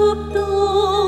tháp đôi